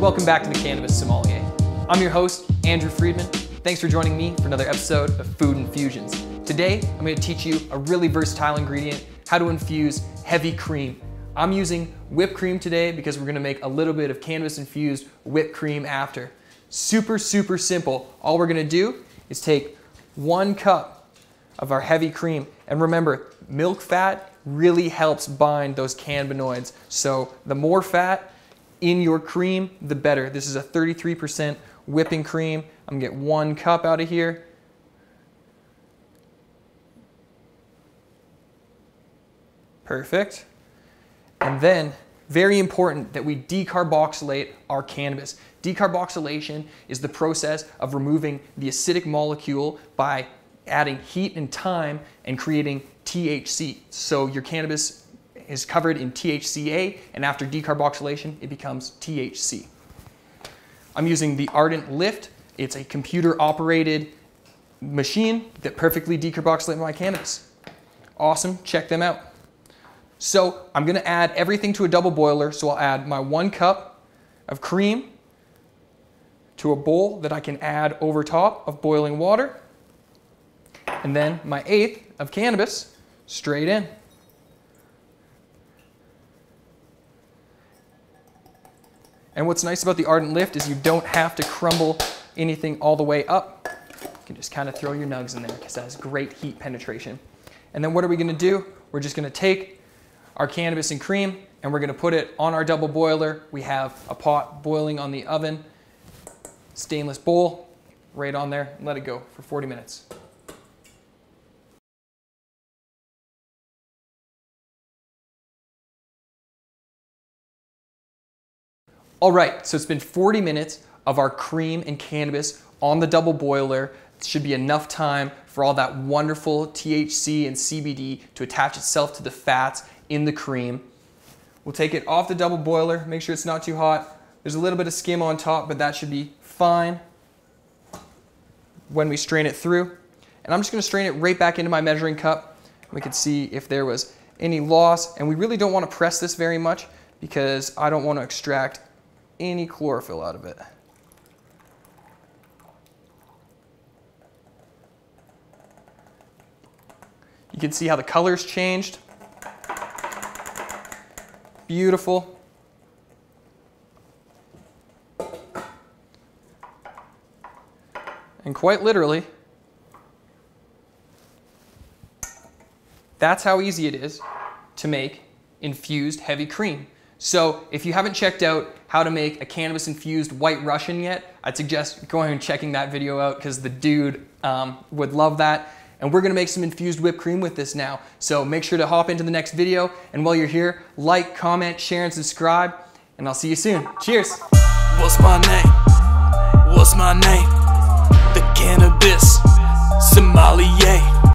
welcome back to the Cannabis Sommelier. I'm your host, Andrew Freedman. Thanks for joining me for another episode of Food Infusions. Today, I'm gonna to teach you a really versatile ingredient, how to infuse heavy cream. I'm using whipped cream today because we're gonna make a little bit of cannabis infused whipped cream after. Super, super simple. All we're gonna do is take one cup of our heavy cream. And remember, milk fat really helps bind those cannabinoids. So the more fat in your cream, the better. This is a 33% whipping cream. I'm gonna get one cup out of here. Perfect. And then, very important that we decarboxylate our cannabis. Decarboxylation is the process of removing the acidic molecule by adding heat and time and creating THC. So your cannabis is covered in THCA, and after decarboxylation, it becomes THC. I'm using the Ardent Lift. It's a computer operated machine that perfectly decarboxylates my cannabis. Awesome, check them out. So I'm gonna add everything to a double boiler. So I'll add my one cup of cream to a bowl that I can add over top of boiling water. And then my eighth of cannabis straight in. And what's nice about the Ardent Lift is you don't have to crumble anything all the way up. You can just kind of throw your nugs in there because that has great heat penetration. And then what are we gonna do? We're just gonna take our cannabis and cream and we're gonna put it on our double boiler. We have a pot boiling on the oven, stainless bowl, right on there, and let it go for 40 minutes. All right, so it's been 40 minutes of our cream and cannabis on the double boiler. It should be enough time for all that wonderful THC and CBD to attach itself to the fats in the cream. We'll take it off the double boiler, make sure it's not too hot. There's a little bit of skim on top, but that should be fine when we strain it through. And I'm just gonna strain it right back into my measuring cup. We can see if there was any loss, and we really don't wanna press this very much because I don't wanna extract any chlorophyll out of it. You can see how the color's changed. Beautiful. And quite literally, that's how easy it is to make infused heavy cream. So if you haven't checked out how to make a cannabis infused white Russian yet, I'd suggest going and checking that video out because the dude um, would love that. And we're gonna make some infused whipped cream with this now. So make sure to hop into the next video. And while you're here, like, comment, share, and subscribe. And I'll see you soon. Cheers. What's my name? What's my name? The cannabis sommelier.